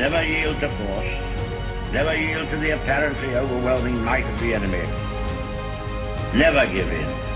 Never yield to force. Never yield to the apparently overwhelming might of the enemy. Never give in.